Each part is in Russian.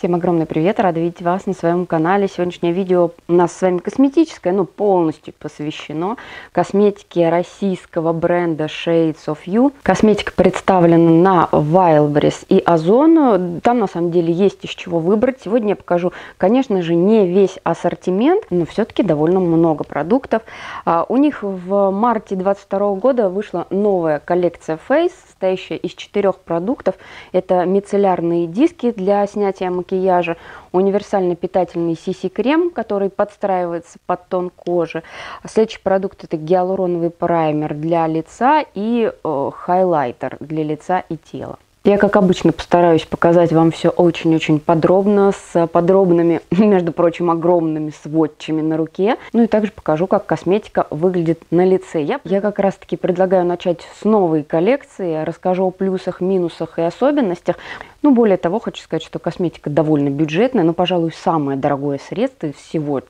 Всем огромный привет, рада видеть вас на своем канале. Сегодняшнее видео у нас с вами косметическое, но полностью посвящено косметике российского бренда Shades of You. Косметика представлена на Wildberries и Озон. Там на самом деле есть из чего выбрать. Сегодня я покажу, конечно же, не весь ассортимент, но все-таки довольно много продуктов. А, у них в марте 2022 года вышла новая коллекция Face, состоящая из четырех продуктов. Это мицеллярные диски для снятия макияжа универсальный питательный CC-крем, который подстраивается под тон кожи. Следующий продукт это гиалуроновый праймер для лица и э, хайлайтер для лица и тела. Я, как обычно, постараюсь показать вам все очень-очень подробно, с подробными, между прочим, огромными сводчами на руке. Ну и также покажу, как косметика выглядит на лице. Я, я как раз-таки предлагаю начать с новой коллекции, расскажу о плюсах, минусах и особенностях. Ну, более того, хочу сказать, что косметика довольно бюджетная, но, пожалуй, самое дорогое средство из всего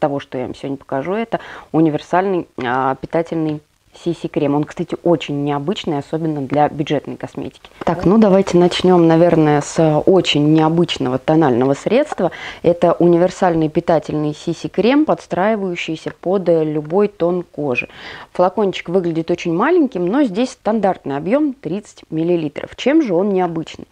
того, что я вам сегодня покажу, это универсальный а, питательный CC-крем. Он, кстати, очень необычный, особенно для бюджетной косметики. Так, ну давайте начнем, наверное, с очень необычного тонального средства. Это универсальный питательный CC-крем, подстраивающийся под любой тон кожи. Флакончик выглядит очень маленьким, но здесь стандартный объем 30 мл. Чем же он необычный?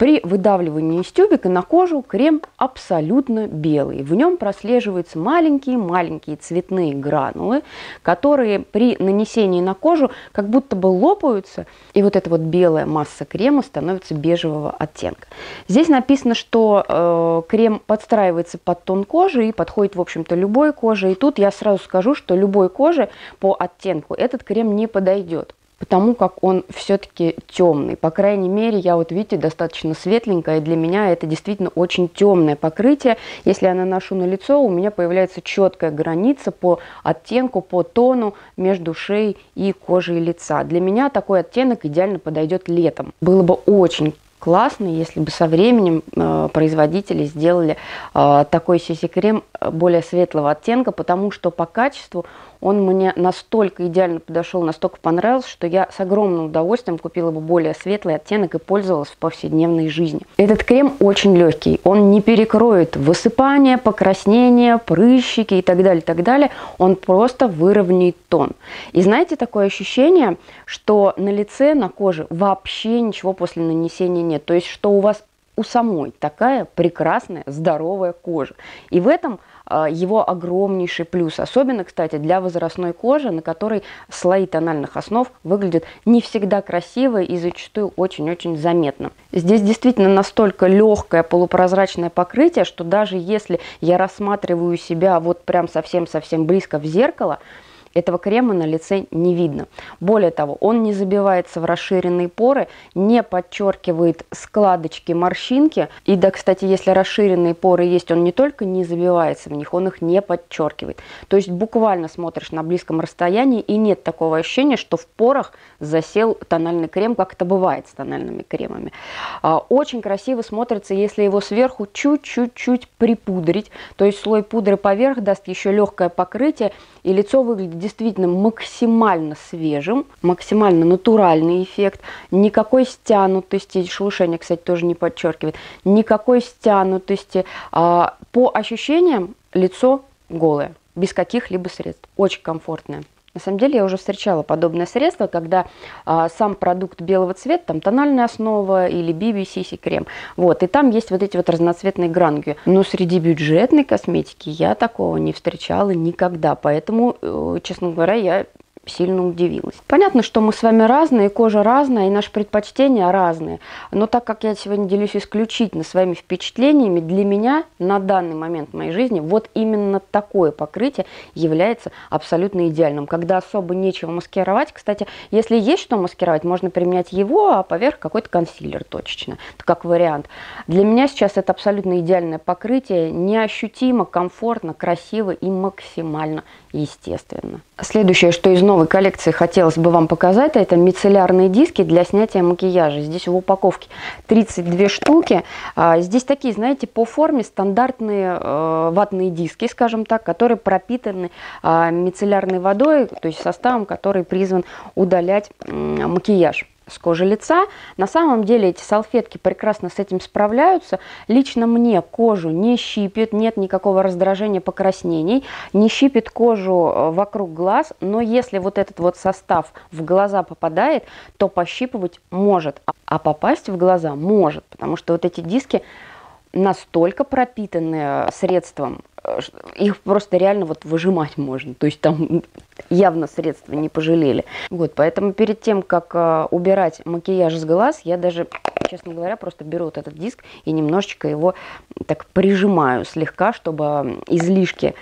При выдавливании из тюбика на кожу крем абсолютно белый. В нем прослеживаются маленькие-маленькие цветные гранулы, которые при нанесении на кожу как будто бы лопаются, и вот эта вот белая масса крема становится бежевого оттенка. Здесь написано, что э, крем подстраивается под тон кожи и подходит, в общем-то, любой коже. И тут я сразу скажу, что любой коже по оттенку этот крем не подойдет потому как он все-таки темный. По крайней мере, я вот, видите, достаточно светленькая, и для меня это действительно очень темное покрытие. Если я наношу на лицо, у меня появляется четкая граница по оттенку, по тону между шеей и кожей лица. Для меня такой оттенок идеально подойдет летом. Было бы очень классно, если бы со временем э, производители сделали э, такой CC-крем более светлого оттенка, потому что по качеству он мне настолько идеально подошел, настолько понравился, что я с огромным удовольствием купила бы более светлый оттенок и пользовалась в повседневной жизни. Этот крем очень легкий, он не перекроет высыпание, покраснение, прыщики и так далее, так далее. Он просто выровняет тон. И знаете, такое ощущение, что на лице, на коже вообще ничего после нанесения нет. То есть, что у вас у самой такая прекрасная, здоровая кожа. И в этом его огромнейший плюс. Особенно, кстати, для возрастной кожи, на которой слои тональных основ выглядят не всегда красиво и зачастую очень-очень заметно. Здесь действительно настолько легкое полупрозрачное покрытие, что даже если я рассматриваю себя вот прям совсем-совсем близко в зеркало, этого крема на лице не видно. Более того, он не забивается в расширенные поры, не подчеркивает складочки, морщинки. И да, кстати, если расширенные поры есть, он не только не забивается в них, он их не подчеркивает. То есть буквально смотришь на близком расстоянии и нет такого ощущения, что в порах засел тональный крем, как это бывает с тональными кремами. А, очень красиво смотрится, если его сверху чуть-чуть-чуть припудрить. То есть слой пудры поверх даст еще легкое покрытие, и лицо выглядит действительно максимально свежим, максимально натуральный эффект, никакой стянутости, шелушение, кстати, тоже не подчеркивает, никакой стянутости. А, по ощущениям лицо голое, без каких-либо средств, очень комфортное. На самом деле я уже встречала подобное средство, когда а, сам продукт белого цвета, там тональная основа или BB CC крем, вот, и там есть вот эти вот разноцветные гранги. Но среди бюджетной косметики я такого не встречала никогда, поэтому, э, честно говоря, я сильно удивилась. Понятно, что мы с вами разные, кожа разная, и наши предпочтения разные. Но так как я сегодня делюсь исключительно своими впечатлениями, для меня на данный момент в моей жизни вот именно такое покрытие является абсолютно идеальным. Когда особо нечего маскировать, кстати, если есть что маскировать, можно применять его, а поверх какой-то консилер точечно, как вариант. Для меня сейчас это абсолютно идеальное покрытие, неощутимо, комфортно, красиво и максимально естественно. Следующее, что из новой коллекции хотелось бы вам показать, это мицеллярные диски для снятия макияжа. Здесь в упаковке 32 штуки. А, здесь такие, знаете, по форме стандартные э, ватные диски, скажем так, которые пропитаны а, мицеллярной водой, то есть составом, который призван удалять макияж с кожи лица. На самом деле эти салфетки прекрасно с этим справляются. Лично мне кожу не щипет, нет никакого раздражения покраснений, не щипет кожу э, вокруг глаз, но если вот этот вот состав в глаза попадает, то пощипывать может, а попасть в глаза может, потому что вот эти диски настолько пропитаны средством, их просто реально вот выжимать можно. То есть там явно средства не пожалели. Вот, поэтому перед тем, как э, убирать макияж с глаз, я даже, честно говоря, просто беру вот этот диск и немножечко его так прижимаю слегка, чтобы излишки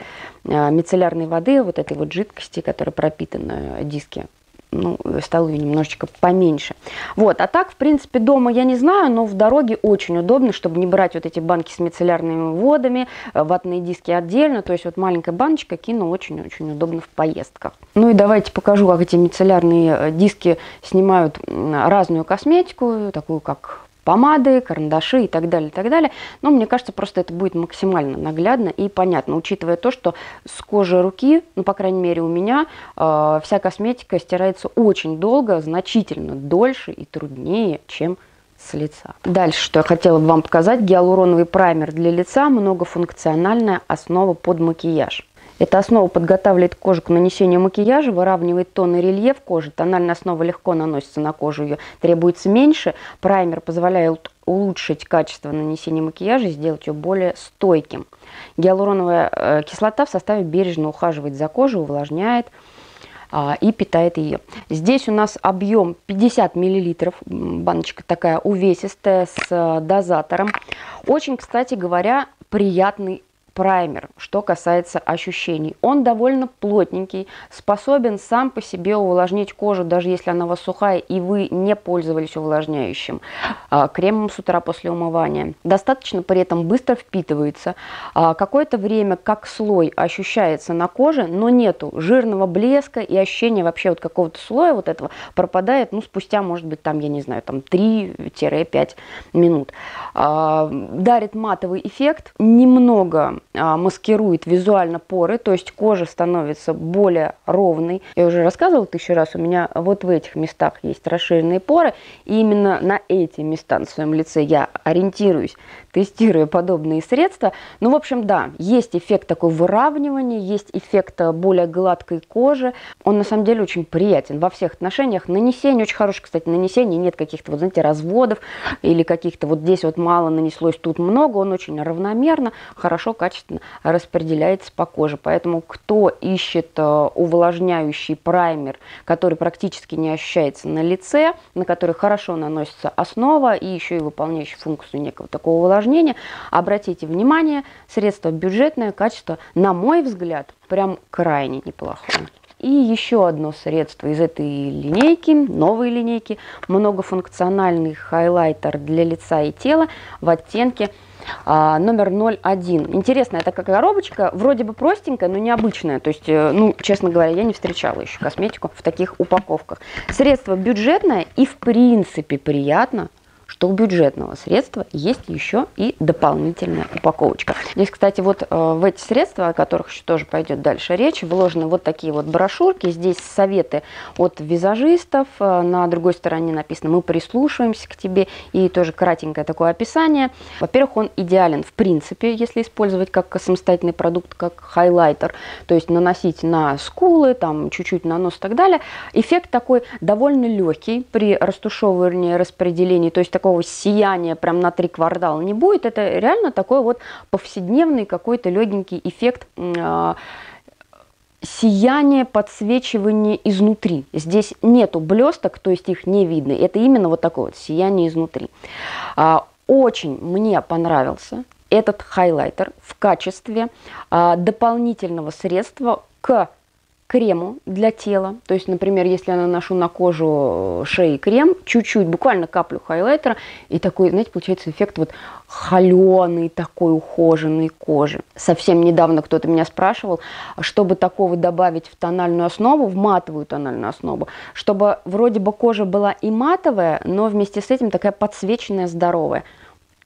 э, мицеллярной воды, вот этой вот жидкости, которая пропитана диски, ну, стал ее немножечко поменьше. Вот, а так, в принципе, дома я не знаю, но в дороге очень удобно, чтобы не брать вот эти банки с мицеллярными водами, э, ватные диски отдельно, то есть вот маленькая баночка кину очень-очень удобно в поездках. Ну и давайте покажу, как эти мицеллярные э, диски снимают разную косметику, такую как помады, карандаши и так далее, и так далее. Но мне кажется, просто это будет максимально наглядно и понятно, учитывая то, что с кожи руки, ну, по крайней мере, у меня э, вся косметика стирается очень долго, значительно дольше и труднее, чем с лица. Дальше, что я хотела бы вам показать, гиалуроновый праймер для лица, многофункциональная основа под макияж. Эта основа подготавливает кожу к нанесению макияжа, выравнивает тон и рельеф кожи. Тональная основа легко наносится на кожу, ее требуется меньше. Праймер позволяет улучшить качество нанесения макияжа сделать ее более стойким. Гиалуроновая э, кислота в составе бережно ухаживает за кожей, увлажняет а, и питает ее. Здесь у нас объем 50 миллилитров, баночка такая увесистая с э, дозатором. Очень, кстати говоря, приятный праймер, что касается ощущений. Он довольно плотненький, способен сам по себе увлажнить кожу, даже если она у вас сухая и вы не пользовались увлажняющим а, кремом с утра после умывания. Достаточно при этом быстро впитывается. А, какое-то время как слой ощущается на коже, но нету жирного блеска и ощущения вообще вот какого-то слоя вот этого пропадает, ну, спустя, может быть, там, я не знаю, там 3-5 минут. А, дарит матовый эффект, немного маскирует визуально поры, то есть кожа становится более ровной. Я уже рассказывала тысячу раз, у меня вот в этих местах есть расширенные поры, и именно на эти места на своем лице я ориентируюсь, тестируя подобные средства. Ну, в общем, да, есть эффект такой выравнивания, есть эффект э, более гладкой кожи. Он на самом деле очень приятен во всех отношениях. Нанесение очень хорошее, кстати, нанесение, нет каких-то, вот знаете, разводов или каких-то вот здесь вот мало нанеслось, тут много, он очень равномерно, хорошо, качественно качественно распределяется по коже. Поэтому кто ищет э, увлажняющий праймер, который практически не ощущается на лице, на который хорошо наносится основа и еще и выполняющий функцию некого такого увлажнения, обратите внимание, средство бюджетное, качество, на мой взгляд, прям крайне неплохое. И еще одно средство из этой линейки, новой линейки, многофункциональный хайлайтер для лица и тела в оттенке а, номер 01. Интересная такая коробочка, вроде бы простенькая, но необычная. То есть, э, ну, честно говоря, я не встречала еще косметику в таких упаковках. Средство бюджетное и в принципе приятно что у бюджетного средства есть еще и дополнительная упаковочка. Здесь, кстати, вот э, в эти средства, о которых еще тоже пойдет дальше речь, вложены вот такие вот брошюрки. Здесь советы от визажистов. Э, на другой стороне написано «Мы прислушиваемся к тебе» и тоже кратенькое такое описание. Во-первых, он идеален в принципе, если использовать как самостоятельный продукт, как хайлайтер, то есть наносить на скулы, там чуть-чуть на нос и так далее. Эффект такой довольно легкий при растушевывании, распределении, то есть такой такого сияния прям на три квартала не будет. Это реально такой вот повседневный какой-то легенький эффект э, сияние, подсвечивание изнутри. Здесь нету блесток, то есть их не видно. Это именно вот такое вот сияние изнутри. А, очень мне понравился этот хайлайтер в качестве а, дополнительного средства к крему для тела. То есть, например, если я наношу на кожу шеи крем, чуть-чуть, буквально каплю хайлайтера, и такой, знаете, получается эффект вот холеный такой ухоженной кожи. Совсем недавно кто-то меня спрашивал, чтобы такого добавить в тональную основу, в матовую тональную основу, чтобы вроде бы кожа была и матовая, но вместе с этим такая подсвеченная, здоровая.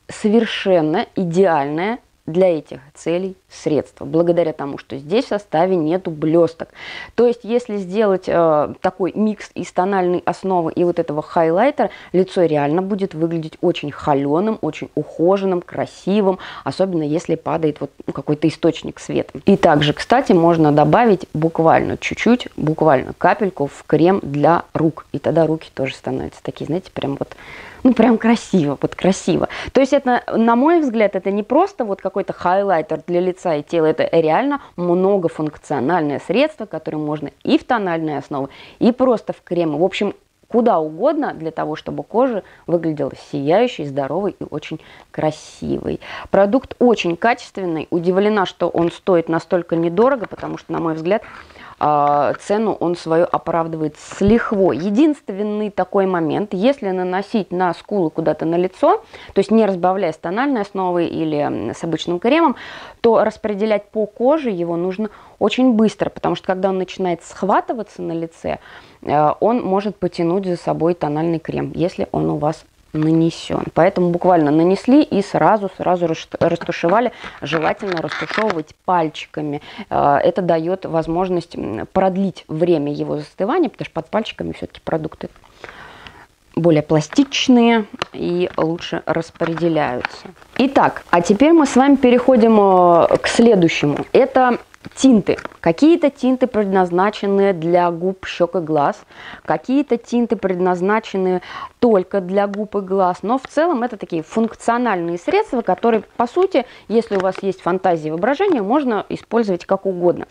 Совершенно идеальная для этих целей средства, благодаря тому, что здесь в составе нету блесток. То есть, если сделать э, такой микс из тональной основы и вот этого хайлайтера, лицо реально будет выглядеть очень холеным, очень ухоженным, красивым, особенно если падает вот ну, какой-то источник света. И также, кстати, можно добавить буквально чуть-чуть, буквально капельку в крем для рук, и тогда руки тоже становятся такие, знаете, прям вот ну, прям красиво, вот красиво. То есть это, на мой взгляд, это не просто вот какой-то хайлайтер для лица и тела, это реально многофункциональное средство, которое можно и в тональной основе, и просто в крем. В общем, куда угодно для того, чтобы кожа выглядела сияющей, здоровой и очень красивой. Продукт очень качественный. Удивлена, что он стоит настолько недорого, потому что, на мой взгляд, а, цену он свою оправдывает с лихвой. Единственный такой момент, если наносить на скулы куда-то на лицо, то есть не разбавляя с тональной основой или с обычным кремом, то распределять по коже его нужно очень быстро, потому что когда он начинает схватываться на лице, э, он может потянуть за собой тональный крем, если он у вас нанесен. Поэтому буквально нанесли и сразу-сразу растушевали. Желательно растушевывать пальчиками. Э, это дает возможность продлить время его застывания, потому что под пальчиками все-таки продукты более пластичные и лучше распределяются. Итак, а теперь мы с вами переходим э, к следующему. Это тинты. Какие-то тинты предназначены для губ, щек и глаз, какие-то тинты предназначены только для губ и глаз, но в целом это такие функциональные средства, которые, по сути, если у вас есть фантазия и воображение, можно использовать как угодно.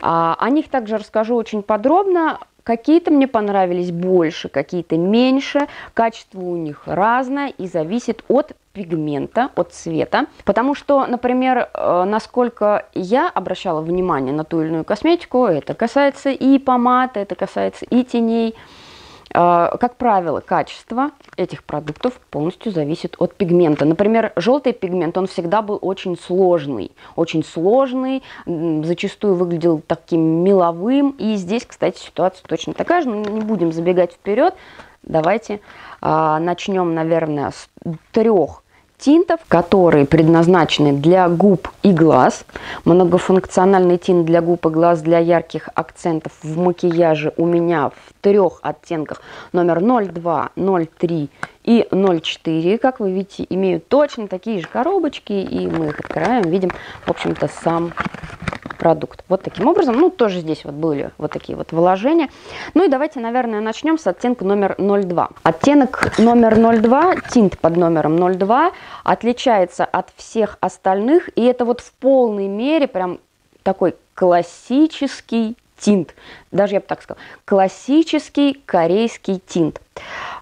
А, о них также расскажу очень подробно. Какие-то мне понравились больше, какие-то меньше. Качество у них разное и зависит от пигмента, от цвета. Потому что, например, э, насколько я обращала внимание на ту или иную косметику, это касается и помад, это касается и теней, как правило, качество этих продуктов полностью зависит от пигмента. Например, желтый пигмент, он всегда был очень сложный, очень сложный, зачастую выглядел таким меловым. И здесь, кстати, ситуация точно такая же, но не будем забегать вперед. Давайте а, начнем, наверное, с трех тинтов, которые предназначены для губ и глаз. Многофункциональный тинт для губ и глаз для ярких акцентов в макияже у меня в трех оттенках номер 02, 03 и 0,4, как вы видите, имеют точно такие же коробочки, и мы их открываем, видим, в общем-то, сам продукт. Вот таким образом, ну, тоже здесь вот были вот такие вот вложения. Ну и давайте, наверное, начнем с оттенка номер 02. Оттенок номер 02, тинт под номером 02, отличается от всех остальных, и это вот в полной мере прям такой классический тинт. Даже я бы так сказала, классический корейский тинт.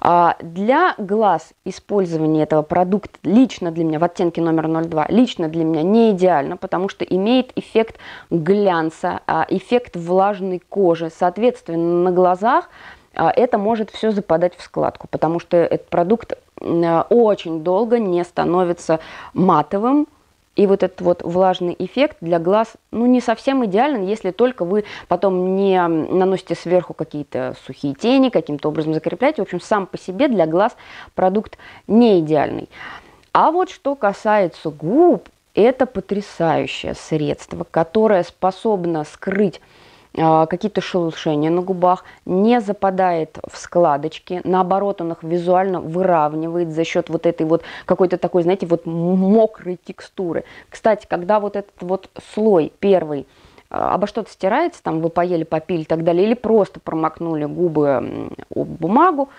А, для глаз использование этого продукта лично для меня в оттенке номер 02 лично для меня не идеально, потому что имеет эффект глянца, а, эффект влажной кожи. Соответственно, на глазах а, это может все западать в складку, потому что этот продукт очень долго не становится матовым, и вот этот вот влажный эффект для глаз, ну, не совсем идеален, если только вы потом не наносите сверху какие-то сухие тени, каким-то образом закрепляете. В общем, сам по себе для глаз продукт не идеальный. А вот что касается губ, это потрясающее средство, которое способно скрыть какие-то шелушения на губах, не западает в складочки, наоборот, он их визуально выравнивает за счет вот этой вот какой-то такой, знаете, вот мокрой текстуры. Кстати, когда вот этот вот слой первый а, обо что-то стирается, там вы поели, попили и так далее, или просто промокнули губы об бумагу,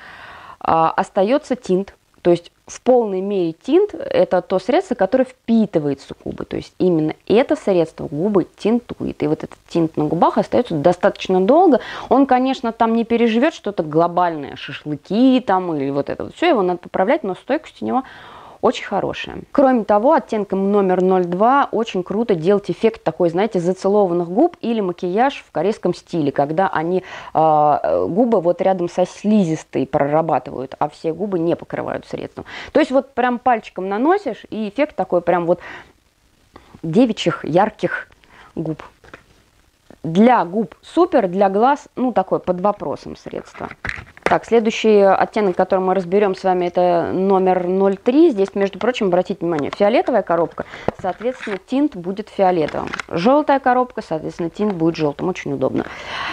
а, остается тинт, то есть в полной мере тинт – это то средство, которое впитывается губы. То есть именно это средство губы тинтует. И вот этот тинт на губах остается достаточно долго. Он, конечно, там не переживет что-то глобальное, шашлыки там или вот это вот все, его надо поправлять, но стойкость у него очень хорошая. Кроме того, оттенком номер 02 очень круто делать эффект такой, знаете, зацелованных губ или макияж в корейском стиле, когда они э, губы вот рядом со слизистой прорабатывают, а все губы не покрывают средством. То есть вот прям пальчиком наносишь, и эффект такой прям вот девичьих ярких губ. Для губ супер, для глаз, ну, такой под вопросом средство. Так, следующий оттенок, который мы разберем с вами, это номер 03. Здесь, между прочим, обратите внимание, фиолетовая коробка, соответственно, тинт будет фиолетовым. Желтая коробка, соответственно, тинт будет желтым. Очень удобно.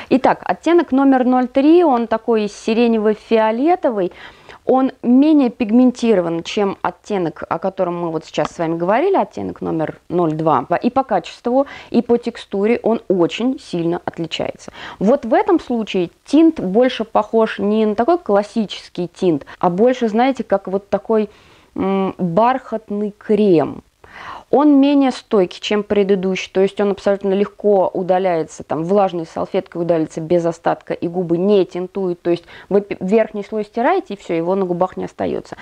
Итак, оттенок номер 03, он такой сиренево-фиолетовый он менее пигментирован, чем оттенок, о котором мы вот сейчас с вами говорили, оттенок номер 02. И по качеству, и по текстуре он очень сильно отличается. Вот в этом случае тинт больше похож не на такой классический тинт, а больше, знаете, как вот такой бархатный крем он менее стойкий, чем предыдущий, то есть он абсолютно легко удаляется, там влажной салфеткой удаляется без остатка, и губы не тинтуют, то есть вы верхний слой стираете, и все, его на губах не остается.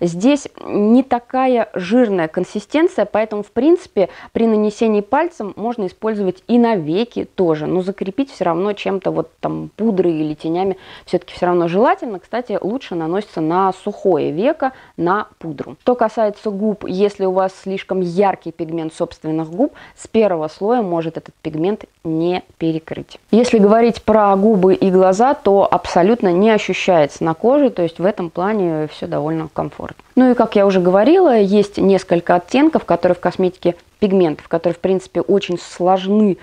Здесь не такая жирная консистенция, поэтому, в принципе, при нанесении пальцем можно использовать и на веки тоже, но закрепить все равно чем-то вот там пудрой или тенями все-таки все равно желательно. Кстати, лучше наносится на сухое веко, на пудру. Что касается губ, если у вас слишком яркий яркий пигмент собственных губ, с первого слоя может этот пигмент не перекрыть. Если говорить про губы и глаза, то абсолютно не ощущается на коже, то есть в этом плане все довольно комфортно. Ну и как я уже говорила, есть несколько оттенков, которые в косметике пигментов, которые, в принципе, очень сложны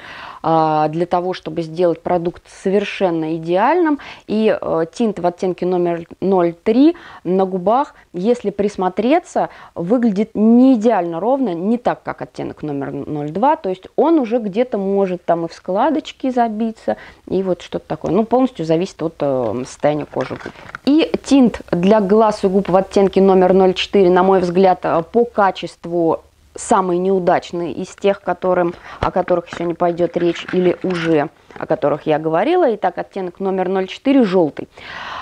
для того, чтобы сделать продукт совершенно идеальным. И э, тинт в оттенке номер 03 на губах, если присмотреться, выглядит не идеально ровно, не так, как оттенок номер 02. То есть он уже где-то может там и в складочки забиться, и вот что-то такое. Ну, полностью зависит от э, состояния кожи губ. И тинт для глаз и губ в оттенке номер 04, на мой взгляд, э, по качеству самый неудачный из тех, которым, о которых не пойдет речь, или уже о которых я говорила. Итак, оттенок номер 04 желтый.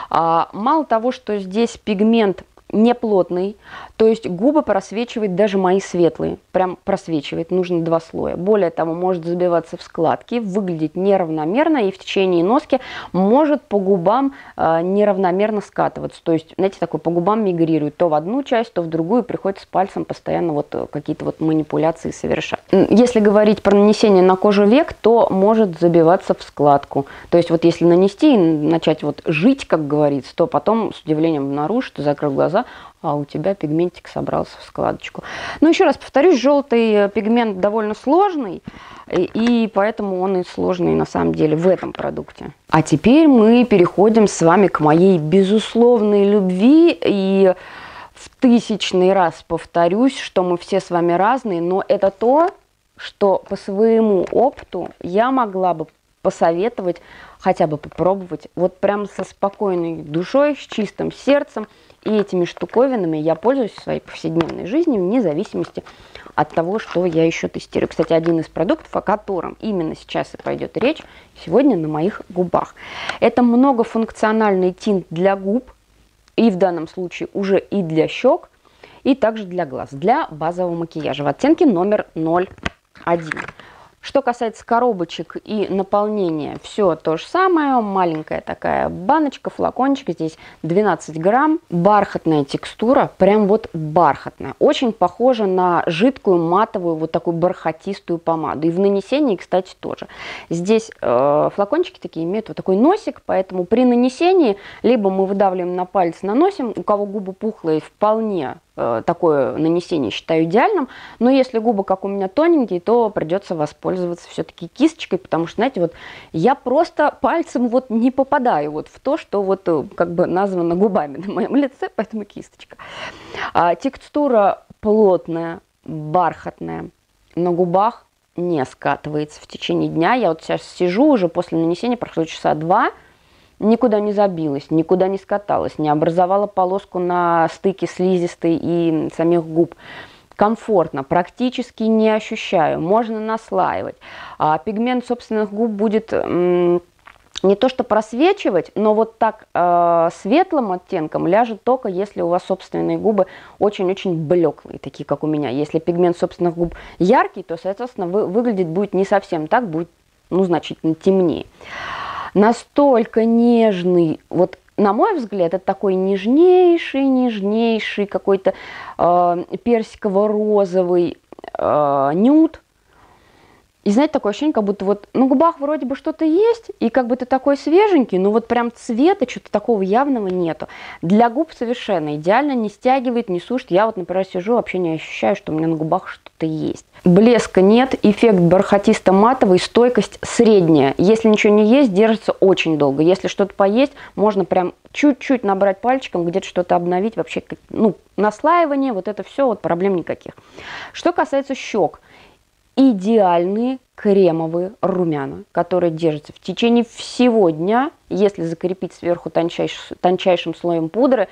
А, мало того, что здесь пигмент не плотный, то есть губы просвечивает даже мои светлые, прям просвечивает, нужно два слоя. Более того, может забиваться в складки, выглядеть неравномерно и в течение носки может по губам э, неравномерно скатываться. То есть, знаете, такой по губам мигрирует то в одну часть, то в другую, приходится пальцем постоянно вот э, какие-то вот манипуляции совершать. Если говорить про нанесение на кожу век, то может забиваться в складку. То есть вот если нанести и начать вот жить, как говорится, то потом с удивлением обнаружишь, что закрыл глаза, а у тебя пигментик собрался в складочку. Но еще раз повторюсь, желтый пигмент довольно сложный, и поэтому он и сложный на самом деле в этом продукте. А теперь мы переходим с вами к моей безусловной любви и в тысячный раз повторюсь, что мы все с вами разные, но это то, что по своему опыту я могла бы посоветовать, хотя бы попробовать, вот прям со спокойной душой, с чистым сердцем – и этими штуковинами я пользуюсь в своей повседневной жизни вне зависимости от того, что я еще тестирую. Кстати, один из продуктов, о котором именно сейчас и пойдет речь, сегодня на моих губах. Это многофункциональный тинт для губ, и в данном случае уже и для щек, и также для глаз, для базового макияжа в оттенке номер 01. Что касается коробочек и наполнения, все то же самое. Маленькая такая баночка, флакончик, здесь 12 грамм. Бархатная текстура, прям вот бархатная. Очень похожа на жидкую матовую вот такую бархатистую помаду. И в нанесении, кстати, тоже. Здесь э, флакончики такие имеют вот такой носик, поэтому при нанесении либо мы выдавливаем на палец, наносим, у кого губы пухлые, вполне такое нанесение считаю идеальным, но если губы, как у меня, тоненькие, то придется воспользоваться все-таки кисточкой, потому что, знаете, вот я просто пальцем вот не попадаю вот в то, что вот э, как бы названо губами на моем лице, поэтому кисточка. А, текстура плотная, бархатная, на губах не скатывается в течение дня. Я вот сейчас сижу уже после нанесения, прошло часа два, никуда не забилась, никуда не скаталась, не образовала полоску на стыке слизистой и самих губ. Комфортно, практически не ощущаю, можно наслаивать. А пигмент собственных губ будет не то что просвечивать, но вот так э, светлым оттенком ляжет только если у вас собственные губы очень-очень блеклые, такие как у меня. Если пигмент собственных губ яркий, то, соответственно, вы, выглядеть будет не совсем так, будет ну, значительно темнее настолько нежный, вот на мой взгляд, это такой нежнейший, нежнейший какой-то э, персиково-розовый э, нюд. И знаете, такое ощущение, как будто вот на губах вроде бы что-то есть, и как бы ты такой свеженький, но вот прям цвета, что-то такого явного нету. Для губ совершенно идеально, не стягивает, не сушит. Я вот, например, сижу, вообще не ощущаю, что у меня на губах что-то есть. Блеска нет, эффект бархатисто-матовый, стойкость средняя. Если ничего не есть, держится очень долго. Если что-то поесть, можно прям чуть-чуть набрать пальчиком, где-то что-то обновить, вообще, ну, наслаивание, вот это все, вот проблем никаких. Что касается щек – идеальные кремовые румяна, которые держатся в течение всего дня, если закрепить сверху тончайшим, тончайшим слоем пудры,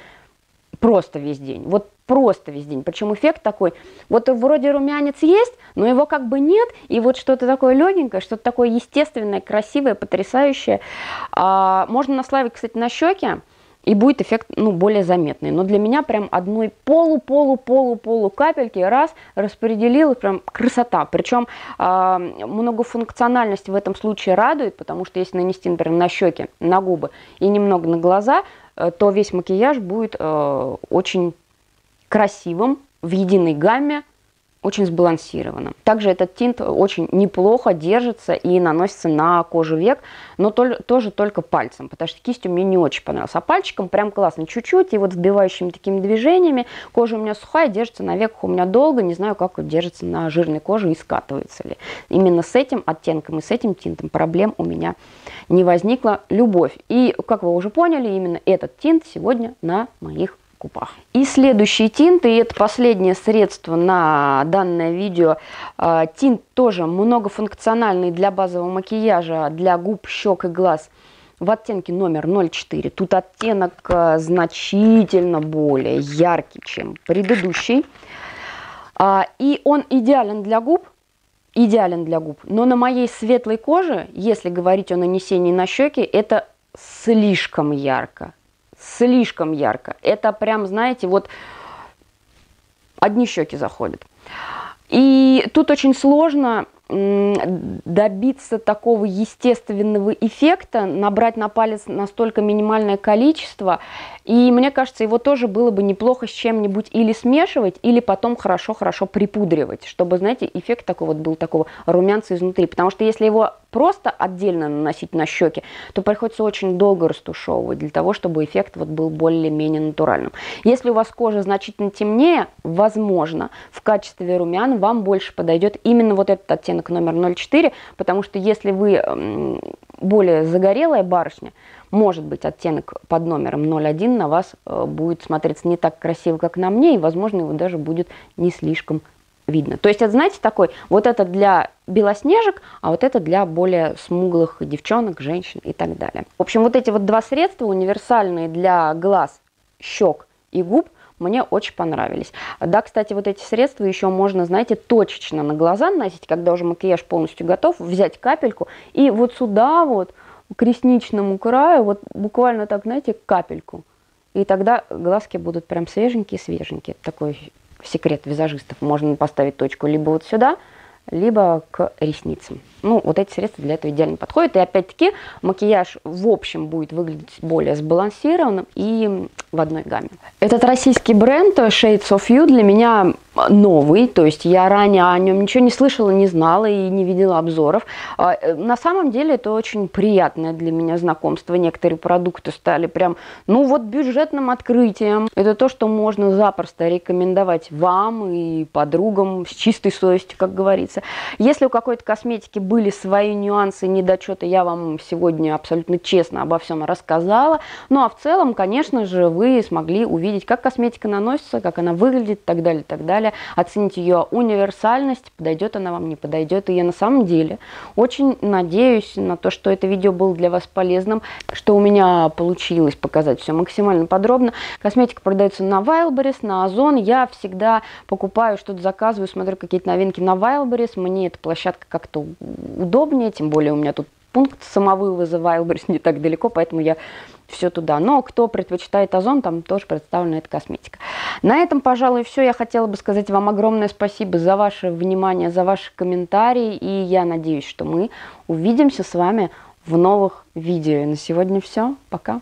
просто весь день. Вот просто весь день. Причем эффект такой, вот вроде румянец есть, но его как бы нет, и вот что-то такое легенькое, что-то такое естественное, красивое, потрясающее. А, можно наслаивать, кстати, на щеки, и будет эффект ну, более заметный. Но для меня прям одной полу-полу-полу-полу капельки раз распределила прям красота. Причем э, многофункциональность в этом случае радует, потому что если нанести, например, на щеки, на губы и немного на глаза, э, то весь макияж будет э, очень красивым, в единой гамме, очень сбалансировано. Также этот тинт очень неплохо держится и наносится на кожу век, но то, тоже только пальцем, потому что кистью мне не очень понравилось. А пальчиком прям классно, чуть-чуть, и вот сбивающими такими движениями. Кожа у меня сухая, держится на веках у меня долго, не знаю, как держится на жирной коже и скатывается ли. Именно с этим оттенком и с этим тинтом проблем у меня не возникла любовь. И, как вы уже поняли, именно этот тинт сегодня на моих купах. И следующий тинт, и это последнее средство на данное видео. А, тинт тоже многофункциональный для базового макияжа, для губ, щек и глаз в оттенке номер 04. Тут оттенок а, значительно более яркий, чем предыдущий. А, и он идеален для губ, идеален для губ. Но на моей светлой коже, если говорить о нанесении на щеки, это слишком ярко слишком ярко. Это прям, знаете, вот одни щеки заходят. И тут очень сложно добиться такого естественного эффекта, набрать на палец настолько минимальное количество. И мне кажется, его тоже было бы неплохо с чем-нибудь или смешивать, или потом хорошо-хорошо припудривать, чтобы, знаете, эффект такой вот был такого румянца изнутри. Потому что если его просто отдельно наносить на щеки, то приходится очень долго растушевывать для того, чтобы эффект вот был более-менее натуральным. Если у вас кожа значительно темнее, возможно, в качестве румян вам больше подойдет именно вот этот оттенок номер 04, потому что если вы более загорелая барышня, может быть, оттенок под номером 01 на вас э, будет смотреться не так красиво, как на мне, и, возможно, его даже будет не слишком видно. То есть это, знаете, такой, вот это для белоснежек, а вот это для более смуглых девчонок, женщин и так далее. В общем, вот эти вот два средства универсальные для глаз, щек и губ мне очень понравились. Да, кстати, вот эти средства еще можно, знаете, точечно на глаза наносить, когда уже макияж полностью готов, взять капельку и вот сюда вот, к ресничному краю, вот буквально так, знаете, капельку. И тогда глазки будут прям свеженькие-свеженькие. Такой секрет визажистов. Можно поставить точку либо вот сюда, либо к ресницам. Ну, вот эти средства для этого идеально подходят. И опять-таки макияж в общем будет выглядеть более сбалансированным и в одной гамме. Этот российский бренд Shades of You для меня новый, то есть я ранее о нем ничего не слышала, не знала и не видела обзоров. А, э, на самом деле это очень приятное для меня знакомство. Некоторые продукты стали прям, ну вот бюджетным открытием. Это то, что можно запросто рекомендовать вам и подругам с чистой совестью, как говорится. Если у какой-то косметики были свои нюансы, недочеты, я вам сегодня абсолютно честно обо всем рассказала. Ну а в целом, конечно же, вы смогли увидеть, как косметика наносится, как она выглядит и так далее, так далее, оценить ее универсальность, подойдет она вам, не подойдет. И я на самом деле очень надеюсь на то, что это видео было для вас полезным, что у меня получилось показать все максимально подробно. Косметика продается на Wildberries, на Озон. Я всегда покупаю, что-то заказываю, смотрю какие-то новинки на Wildberries. Мне эта площадка как-то удобнее, тем более у меня тут пункт самовывоза Wildberries не так далеко, поэтому я все туда. Но кто предпочитает Озон, там тоже представлена эта косметика. На этом, пожалуй, все. Я хотела бы сказать вам огромное спасибо за ваше внимание, за ваши комментарии. И я надеюсь, что мы увидимся с вами в новых видео. И на сегодня все. Пока.